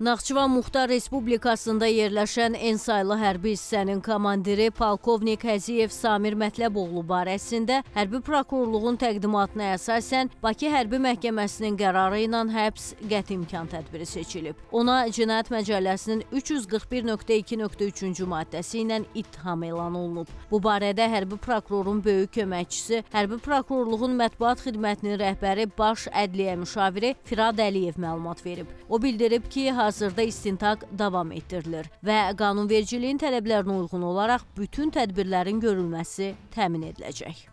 Naxçıvan Muxtar Respublikasında yerləşən en saylı hərbi hissənin komandiri polkovnik Həziyev Samir Mətləboğlu barəsində hərbi prokurorluğun təqdimatına əsasən Bakı Hərbi Məhkəməsinin qərarı ilə həbs qəti imkan tədbiri seçilib. Ona Cinayət Məcəlləsinin 341.2.3-cü maddəsi ilə ittiham elan olunub. Bu barədə hərbi prokurorun böyük köməkçisi, hərbi prokurorluğun mətbuat xidmətinin rəhbəri baş ədliyyə müşaviri Firad Əliyev məlumat verib. O bildirib ki, hazırda istintaq davam etdirilir və qanunvericiliyin tələblərinə uyğun olaraq bütün tədbirlərin görülməsi təmin ediləcək.